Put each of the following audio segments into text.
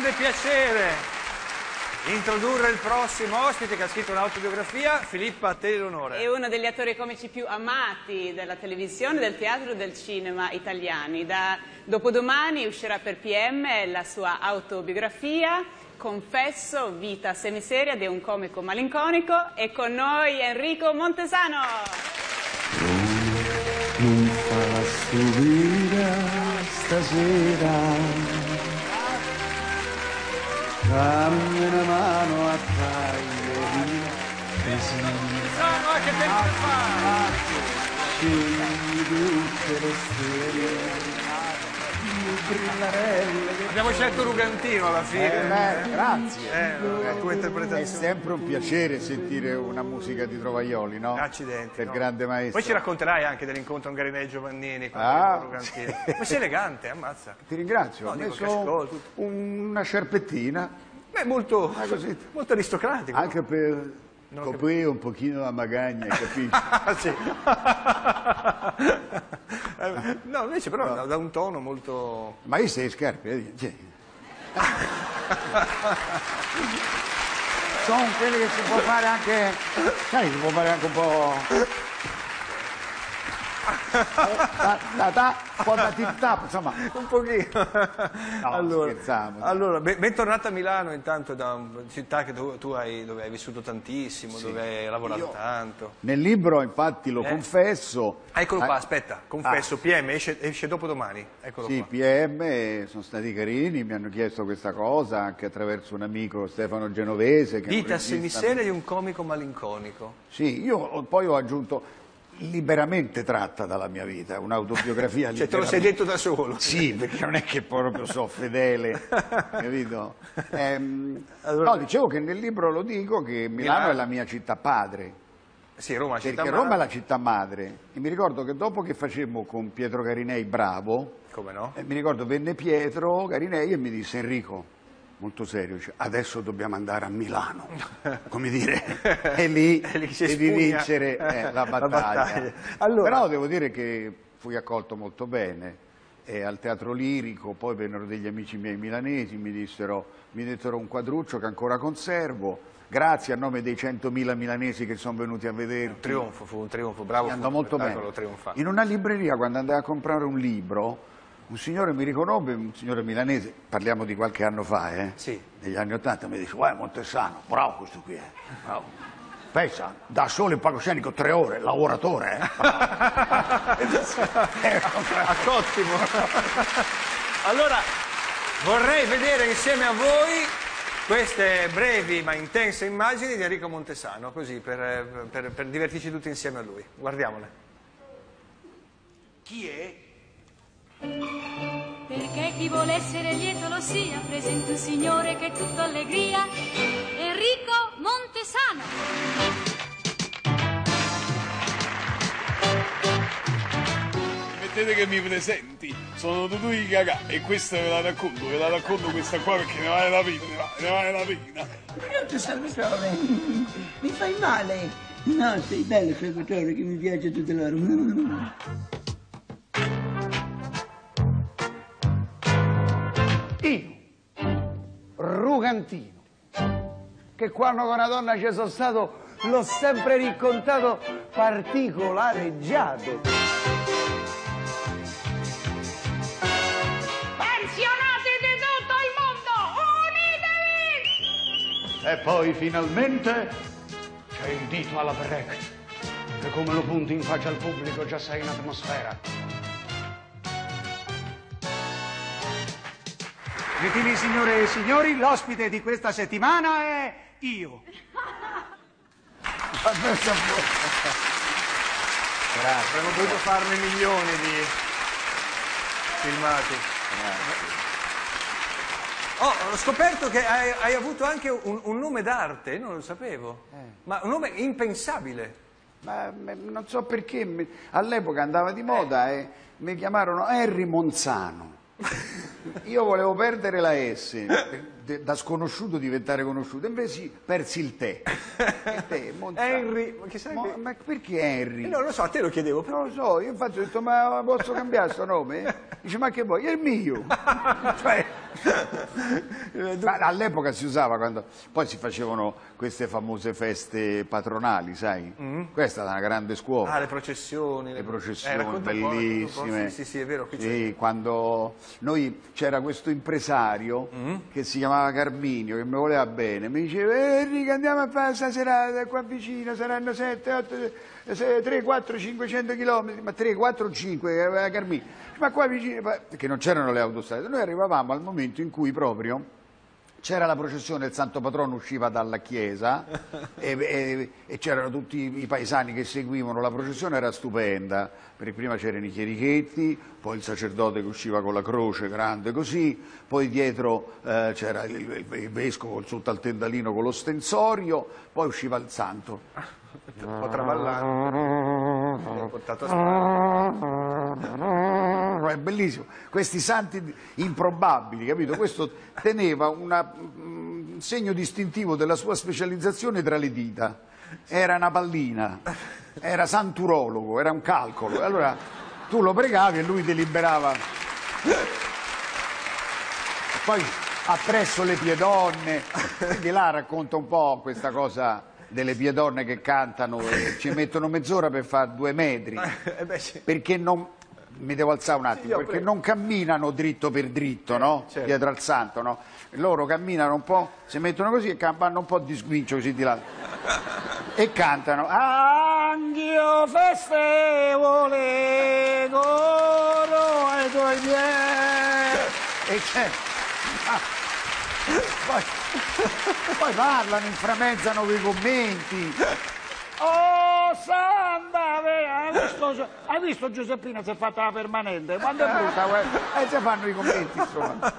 grande piacere introdurre il prossimo ospite che ha scritto un'autobiografia, Filippa, a te l'onore. È uno degli attori comici più amati della televisione, del teatro e del cinema italiani. Da dopodomani uscirà per PM la sua autobiografia, Confesso, vita semiseria di un comico malinconico e con noi Enrico Montesano. non fa subire stasera dammi una mano a tagliare Montesano, che tempo fa? scegli tutte le stelle i brillarelle che Abbiamo scelto Rugantino alla fine. Eh, grazie. Eh, la tua È interpretazione. sempre un piacere sentire una musica di Trovaioli, no? Accidenti. Per no? grande maestro. Poi ci racconterai anche dell'incontro con Garinei Giovannini. con Ah, Rugantino. Ma sei elegante, ammazza. Ti ringrazio. No, Ho messo una sciarpettina, Beh, molto, Ah, così. molto aristocratico. anche per Non coprire un pochino la magagna, capisci? Sì. Eh, no, invece però da- da un tono molto... Ma io sei scarpe? Cioè, Sono quelli che si può fare anche, sai, si può fare anche un po'... Eh, Da, da, da, un da tip tap, insomma. Un pochino. allora, scherziamo. allora ben- bentornata a Milano intanto da una città che tu, tu hai, dove hai vissuto tantissimo, dove hai lavorato Io- tanto. Nel libro, infatti, lo Eh? confesso. Ah, Eccolo qua, Ah, aspetta, confesso, PM esce, esce dopo domani. Eccolo Sì, qua. PM sono stati carini, mi hanno chiesto questa cosa anche attraverso un amico Stefano Genovese. Che Vita regista- semiseria di un comico malinconico. Sì, io poi ho aggiunto liberamente tratta dalla mia vita, un'autobiografia Cioè te lo sei liberamente- detto da solo. Sì, perché non è che proprio so fedele, capito? Ehm, Allora- No, dicevo che nel libro lo dico che Milano, Milano. è la mia città padre, Sì, Roma, città perché Roma è madre. la città madre. E mi ricordo che dopo che facemmo con Pietro Garinei Bravo, Come no? eh, mi ricordo venne Pietro Garinei e mi disse Enrico, molto serio, dice, adesso dobbiamo andare a Milano, come dire, e lì, E lì devi spugna. vincere eh, la La battaglia. battaglia. Allora- Però devo dire che fui accolto molto bene. E al teatro lirico, poi vennero degli amici miei milanesi, mi dissero, mi dettero un quadruccio che ancora conservo. Grazie a nome dei 100.000 milanesi che sono venuti a vederti. Trionfo, fu un trionfo, bravo. Andò un molto bene. In una libreria, quando andai a comprare un libro, un signore mi riconobbe, un signore milanese, parliamo di qualche anno fa, eh? Sì. Negli anni Ottanta, mi dice, guarda Montessano, bravo questo qui, eh? Bravo. Pensa, da solo in palcoscenico tre ore, lavoratore, eh? A Cottimo. allora, vorrei vedere insieme a voi queste brevi ma intense immagini di Enrico Montesano, così per, per- per divertirci tutti insieme a lui. Guardiamole. Chi è? Perché chi vuole essere lieto lo sia, presente un signore che è tutto allegria, Enrico Montesano. Mettete che mi presenti, sono Dudu Cagà e questa ve la racconto, ve la racconto questa qua perché ne vale la pena, ne vale- ne vale la pena. Non ti prove. Mi fai male. No, sei bello, Salvatore, che mi piace tutte loro. Rugantino, che quando con una donna ci sono stato l'ho sempre raccontato particolareggiato. Pensionati di tutto il mondo, unitevi! E poi finalmente c'è il dito alla break, che come lo punti in faccia al pubblico già sei in atmosfera. Gentili signore e signori, l'ospite di questa settimana è io. Avremmo potuto farne milioni di filmati. Oh, ho scoperto che hai, hai avuto anche un, un nome d'arte, non lo sapevo. Ma un nome impensabile. Ma, ma non so perché, mi- all'epoca andava di moda e mi chiamarono Henry Monzano. Io volevo perdere la S, da sconosciuto diventare conosciuto, invece persi il te. Il te. Henry, ma sarebbe? ma perché Henry? Non lo so, a te lo chiedevo, però. Non lo so, io infatti ho detto, ma posso cambiare sto nome? Dice, ma che vuoi? È il mio. cioè, all'epoca si usava quando poi si facevano queste famose feste patronali, sai? Questa è una grande scuola. Ah, le processioni. le processioni Eh, bellissime. Sì, sì, sì, è vero. Sì, quando noi c'era questo impresario Mm. che si chiamava Carminio che mi voleva bene, mi diceva Enrico andiamo a fare stasera qua vicino, saranno 7, 8, 3, 4, 500 km, ma 3, 4, 5 che aveva Carminio, ma qua vicino, perché non c'erano le autostrade, noi arrivavamo al momento in cui proprio c'era la processione, il santo patrono usciva dalla chiesa e, e- e c'erano tutti i paesani che seguivano, la processione era stupenda, perché prima c'erano i chierichetti, poi il sacerdote che usciva con la croce grande così, poi dietro eh, c'era il, il- il vescovo sotto al tendalino con lo stensorio, poi usciva il santo. un po' traballante. Portato a spalla. È bellissimo, questi santi improbabili, capito? Questo teneva una- un segno distintivo della sua specializzazione tra le dita. Era una pallina, era santurologo, era un calcolo. Allora tu lo pregavi e lui deliberava. Poi appresso le piedonne, di là racconta un po' questa cosa delle piedonne che cantano e ci mettono mezz'ora per fare due metri Eh perché non mi devo alzare un attimo Sì, perché prego. non camminano dritto per dritto no? certo. dietro al santo no? loro camminano un po' si mettono così e vanno un po' di sguincio così di là e cantano anch'io festevole coro ai tuoi miei e c'è ah, poi, poi parlano inframezzano quei commenti Oh, Santa, ve- hai visto, hai visto Giuseppina si è fatta la permanente? Quando è brutta, guarda, e si fanno i commenti, insomma.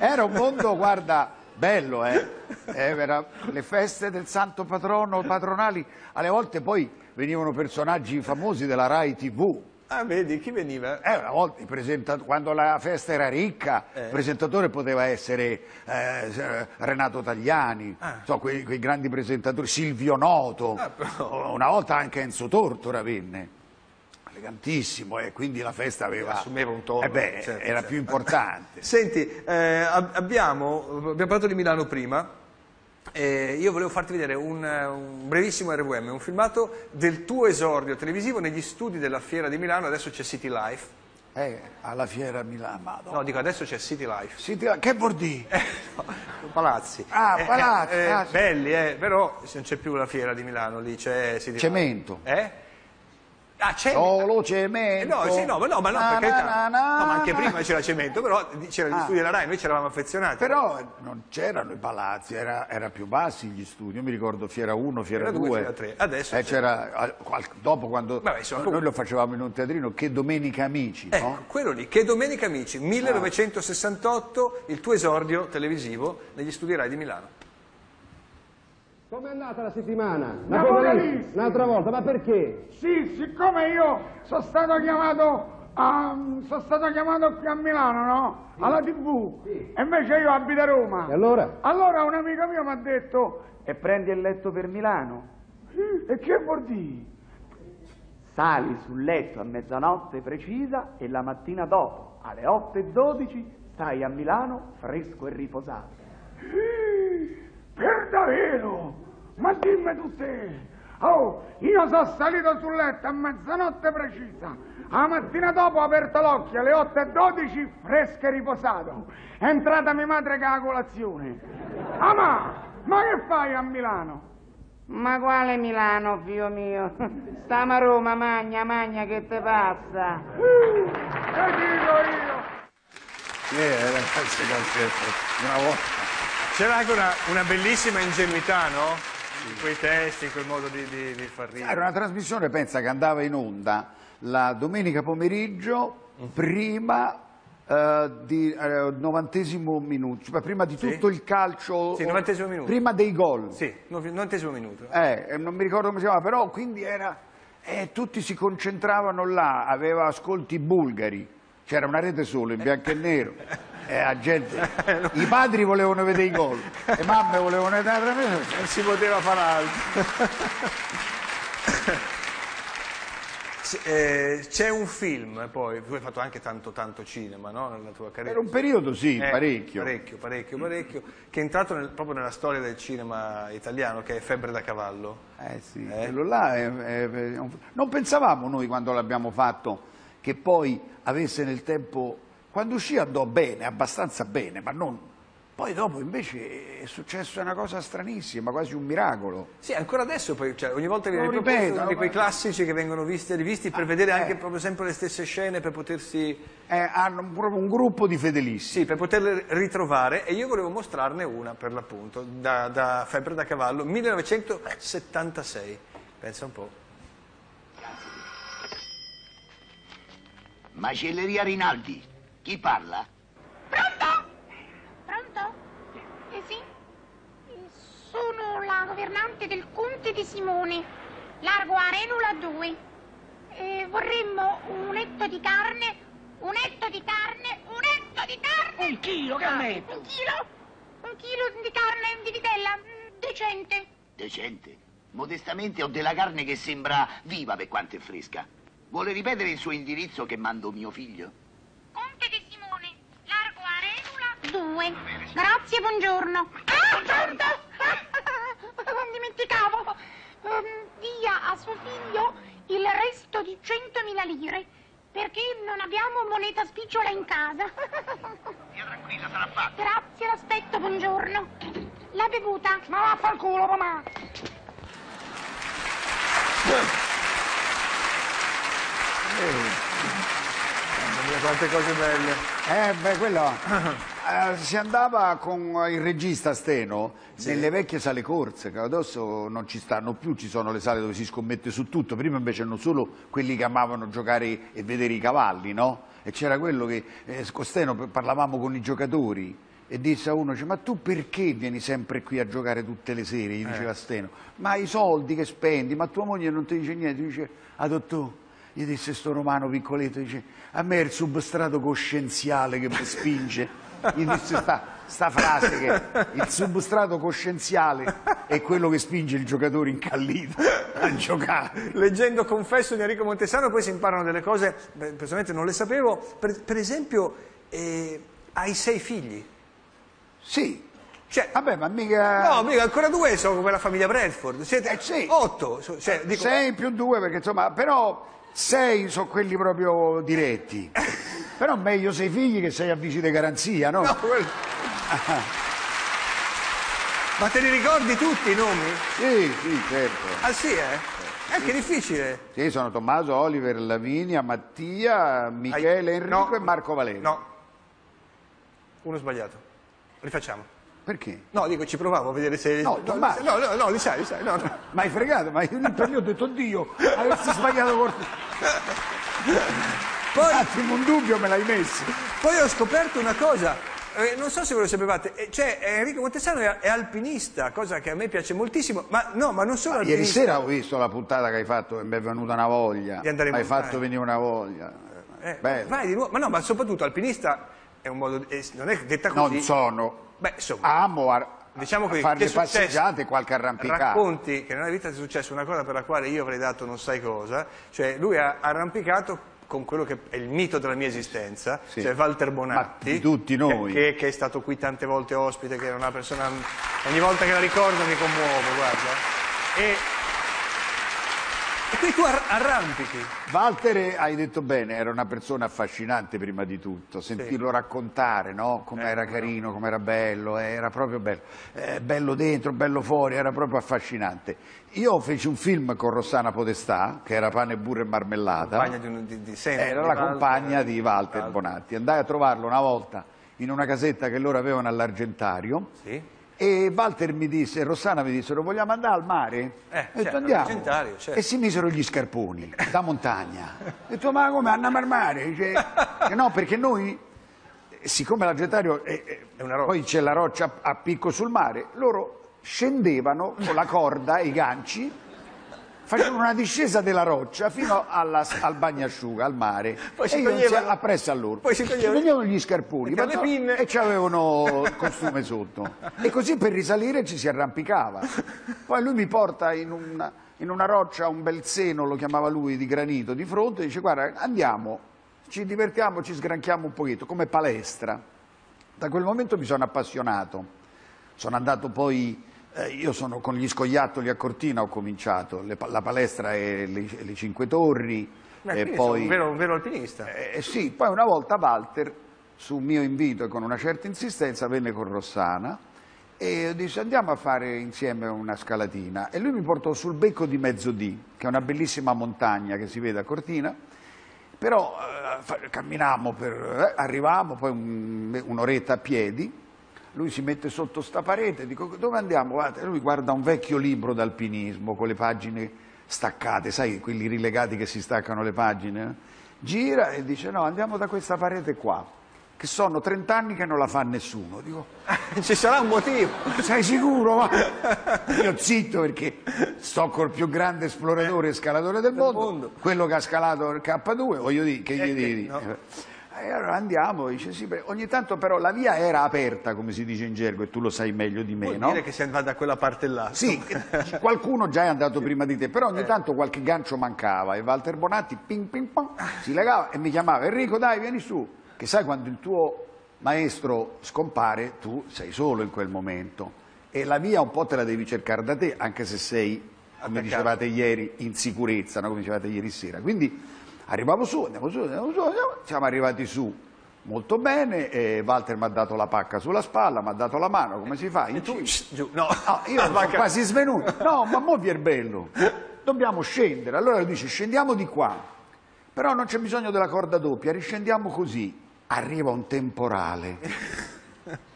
Era un mondo, guarda, bello, eh? Eh, era- le feste del santo patrono, patronali, alle volte poi venivano personaggi famosi della Rai TV. Ah, vedi, chi veniva? Eh, una volta quando la festa era ricca, il presentatore poteva essere eh, Renato Tagliani, so, quei, quei grandi presentatori, Silvio Noto, una volta anche Enzo Tortora venne, elegantissimo, e quindi la festa aveva... Assumeva un tono, Eh beh, certo, era certo. più importante. Senti, eh, ab- abbiamo, abbiamo parlato di Milano prima, e io volevo farti vedere un, eh, un brevissimo RVM, un filmato del tuo esordio televisivo negli studi della Fiera di Milano, adesso c'è City Life. Eh, alla fiera Milano, Madonna. No, dico adesso c'è City Life. Sì, ti- che vuol dire? Eh, no, palazzi. Ah, Eh, palazzi, eh, ah, belli, eh, però non c'è più la fiera di Milano, lì c'è City Life. Cemento. Eh? Ah. Solo Eh, cemento. no, sì, no, ma no, ma no, Na, per carità. na, na, No, ma anche prima c'era cemento, però c'era gli Ah. studi della Rai, noi ci eravamo affezionati. Però eh, non c'erano i palazzi, era, era più bassi gli studi. Io mi ricordo Fiera 1, Fiera Fiera 2. due, Fiera tre. Adesso Eh, c'era, dopo quando Vabbè, insomma, noi lo facevamo in un teatrino, che Domenica Amici, Ecco, no? quello lì, che domenica amici, 1968, il tuo esordio televisivo negli studi Rai di Milano. Com'è andata la settimana? Apocalisse. Un'altra volta, ma perché? Sì, siccome io sono stato chiamato a, sono stato chiamato qui a Milano, no? Alla TV. E invece io abito a Roma. E allora? Allora un amico mio mi ha detto e prendi il letto per Milano? E che vuol dire? Sali sul letto a mezzanotte precisa e la mattina dopo, alle 8.12, stai a Milano fresco e riposato. Per davvero? Ma dimmi tu te! Oh, io sono salito sul letto a mezzanotte precisa. La mattina dopo ho aperto l'occhio alle 8.12, fresco e riposato. È entrata mia madre che ha la colazione. Ah, ma, ma che fai a Milano? Ma quale Milano, figlio mio? Stiamo a Roma, magna, magna, che te passa? Che dico io? Eh, ragazzi, una volta. C'era anche una, una bellissima ingenuità, no? In quei testi, in quel modo di, di, di far ridere. Era una trasmissione, pensa, che andava in onda la domenica pomeriggio prima eh, di eh, novantesimo minuto, cioè prima di tutto il calcio, Sì, novantesimo minuto. prima dei gol. Sì, nov- novantesimo minuto. Eh, eh, non mi ricordo come si chiamava, però quindi era... eh, tutti si concentravano là, aveva ascolti bulgari, c'era una rete solo in bianco e nero. eh, gente- I padri volevano vedere i gol, le mamme volevano vedere la trasmissione. Non si poteva fare altro. eh, c'è un film, poi, tu hai fatto anche tanto tanto cinema, no? Nella tua carriera. Per un periodo sì, Eh, parecchio. Parecchio, parecchio, parecchio, che è entrato nel- proprio nella storia del cinema italiano, che è Febbre da cavallo. Eh sì, quello là è- è- è un- non pensavamo noi quando l'abbiamo fatto che poi avesse nel tempo, quando uscì andò bene, abbastanza bene, ma non... Poi dopo invece è successa una cosa stranissima, quasi un miracolo. Sì, ancora adesso poi, cioè, ogni volta viene ripeto, uno di quei classici che vengono visti e rivisti per vedere anche proprio sempre le stesse scene, per potersi... Eh, hanno proprio un gruppo di fedelissimi. Sì, per poterle ritrovare e io volevo mostrarne una per l'appunto, da, da Febbre da cavallo, 1976, pensa un po'. Macelleria Rinaldi, chi parla? Pronto? Pronto? Eh sì? Sono la governante del Conte di Simone, largo Arenula 2. Eh, vorremmo un etto di carne, un etto di carne, un etto di carne! Un chilo, che metto? Un chilo? Un chilo di carne di vitella, mm, decente. Decente. Modestamente ho della carne che sembra viva per quanto è fresca. Vuole ripetere il suo indirizzo che mando mio figlio? Conte di Simone, largo 2. Grazie, buongiorno. Ah, pronto? Non dimenticavo. Ehm, dia a suo figlio il resto di 100.000 lire, perché non abbiamo moneta spicciola in casa. Sia tranquilla, sarà fatto. Grazie, l'aspetto, buongiorno. La bevuta? Ma vaffanculo, mamma. Mamma mia, quante cose belle. Eh, beh, quello... eh, si andava con il regista Steno nelle vecchie sale corse, che adesso non ci stanno più, ci sono le sale dove si scommette su tutto. Prima invece erano solo quelli che amavano giocare e vedere i cavalli, no? E c'era quello che eh, con Steno parlavamo con i giocatori e disse a uno, ma tu perché vieni sempre qui a giocare tutte le sere? Gli diceva Steno, ma i soldi che spendi, ma tua moglie non ti dice niente, dice, ah dottore, gli disse sto romano piccoletto, dice, a me è il substrato coscienziale che mi spinge. Disse sta, sta frase che il substrato coscienziale è quello che spinge il giocatore incallito a giocare. Leggendo Confesso di Enrico Montesano poi si imparano delle cose, beh, personalmente non le sapevo, per, per esempio eh, hai sei figli. Sì. Cioè, Vabbè, ma mica... No, mica ancora due sono come la famiglia Bradford. Siete sì. otto. Cioè, dico, Sei più due perché insomma, però sei sono quelli proprio diretti. però meglio sei figli che sei avvisi di garanzia, no? No, quello- Ma te li ricordi tutti i nomi? Sì, sì, certo. Ah sì, eh? È che difficile. Sì, sono Tommaso, Oliver, Lavinia, Mattia, Michele, Enrico no. e Marco Valerio. No. Uno sbagliato. Rifacciamo. Perché? No, dico, ci provavo a vedere se... No, no, Tommaso. no, no, no, li sai, li sai. No, no. Ma hai fregato, ma io lì per lì ho detto Dio, avresti sbagliato con... Poi, Un attimo, un dubbio me l'hai messo. poi ho scoperto una cosa, eh, non so se ve lo sapevate, eh, cioè Enrico Montesano è, è alpinista, cosa che a me piace moltissimo, ma no, ma non solo Ieri alpinista. sera ho visto la puntata che hai fatto e mi è venuta una voglia. Di andare in Hai fatto venire una voglia. Eh, vai di nuovo, ma no, ma soprattutto alpinista è un modo, eh, non è detta così. Non sono. Beh, insomma, Amo a, diciamo a così, fare è le successo- passeggiate qualche arrampicata. Racconti che nella vita ti è successa una cosa per la quale io avrei dato non sai cosa, cioè lui ha arrampicato con quello che è il mito della mia esistenza, Sì. cioè Walter Bonatti. Che, che è stato qui tante volte ospite, che è una persona, ogni volta che la ricordo mi commuovo, guarda. E, e qui tu ar- arrampichi. Walter, eh, hai detto bene, era una persona affascinante prima di tutto, sentirlo raccontare, no? Come era carino, come era bello, eh, era proprio bello. Eh, bello dentro, bello fuori, era proprio affascinante. Io feci un film con Rossana Podestà, che era Pane, burro e marmellata. Compagna di, un- di, di Senna, Era di la Walter, compagna di Walter Walter. Bonatti. Andai a trovarlo una volta in una casetta che loro avevano all'Argentario. Sì. E Walter mi disse, Rossana mi dissero, vogliamo andare al mare? Eh, detto, certo, andiamo. certo. E si misero gli scarponi da montagna. Ho detto, ma come andiamo al mare? "Eh, no, perché noi, siccome roccia. poi c'è la roccia a picco sul mare, loro scendevano con la corda e i ganci facevano una discesa della roccia fino alla- al bagnasciuga, al mare, Poi si e io toglievano- appresso a loro. poi si toglievano- toglievano gli scarponi ma- pinne. e c'avevano il costume sotto. E così per risalire ci si arrampicava. Poi lui mi porta in una, in una roccia un bel seno, lo chiamava lui, di granito di fronte, dice guarda andiamo, ci divertiamo, ci sgranchiamo un pochetto, come palestra. Da quel momento mi sono appassionato, sono andato poi, eh, io sono con gli scoiattoli a Cortina ho cominciato, Le la palestra è le, le Cinque Torri, Beh, e poi... un vero, un vero alpinista. Eh, sì, poi una volta Walter, su mio invito e con una certa insistenza, venne con Rossana e disse andiamo a fare insieme una scalatina. E lui mi portò sul becco di Mezzodì, che è una bellissima montagna che si vede a Cortina, però eh, camminammo, per, eh, arrivavamo, poi un- un'oretta a piedi, lui si mette sotto sta parete, dico dove andiamo? Guarda, lui guarda un vecchio libro d'alpinismo con le pagine staccate, sai, quelli rilegati che si staccano le pagine, eh? gira e dice no, andiamo da questa parete qua, che sono 30 anni che non la fa nessuno. Dico, Ci sarà un motivo. sei sicuro? Ma... Io zitto perché sto col più grande esploratore e scalatore del mondo, quello che ha scalato il K2, voglio dire, che gli Eh, devi no. E allora andiamo, dice sì, ogni tanto però la via era aperta, come si dice in gergo, e tu lo sai meglio di me, Vuol no? dire che si va da quella parte là. Sì, qualcuno già è andato prima di te, però ogni tanto qualche gancio mancava e Walter Bonatti ping ping pong, si legava e mi chiamava Enrico dai vieni su, che sai quando il tuo maestro scompare tu sei solo in quel momento e la via un po' te la devi cercare da te anche se sei, come dicevate ieri, in sicurezza, no? come dicevate ieri sera. Quindi arrivavo su, andiamo su, andiamo su, andiamo- siamo arrivati su molto bene Walter mi ha dato la pacca sulla spalla, mi ha dato la mano, come si fa? In cima. Giù, no. No, io sono quasi svenuto. No, ma mo Pierbello, dobbiamo scendere. Allora lui dice scendiamo di qua, però non c'è bisogno della corda doppia, riscendiamo così. Arriva un temporale.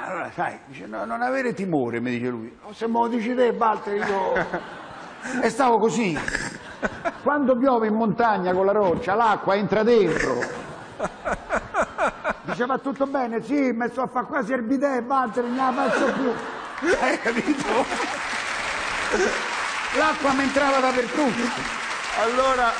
Allora, sai, dice, no, non avere timore, mi dice lui. "Oh, Se me lo dici te, Walter, io... E stavo così. Quando piove in montagna con la roccia, l'acqua entra dentro. Diceva tutto bene, sì, mi sto a fare quasi il bidet, Walter, non la faccio più. Hai capito? L'acqua mi entrava dappertutto. Allora,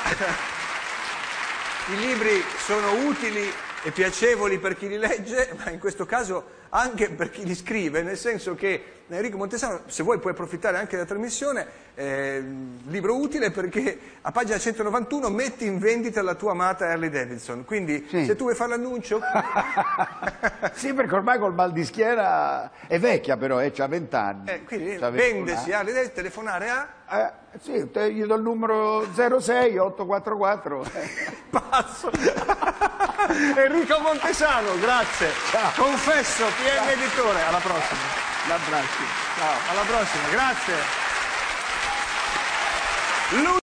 i libri sono utili e piacevoli per chi li legge, ma in questo caso anche per chi li scrive, nel senso che Enrico Montesano, se vuoi puoi approfittare anche della trasmissione, eh, libro utile perché a pagina 191 metti in vendita la tua amata Harley Davidson, quindi se tu vuoi fare l'annuncio... Sì, perché ormai col mal di schiena è vecchia però, eh, c'ha 20 anni. Eh, quindi C'ha 21 vendesi Harley Davidson, telefonare a... Eh, sì, te- gli do il numero 06 844. Passo. Enrico Montesano, grazie. Confesso, PM Editore, alla prossima. L'abbraccio. Ciao, alla prossima, grazie. Lu-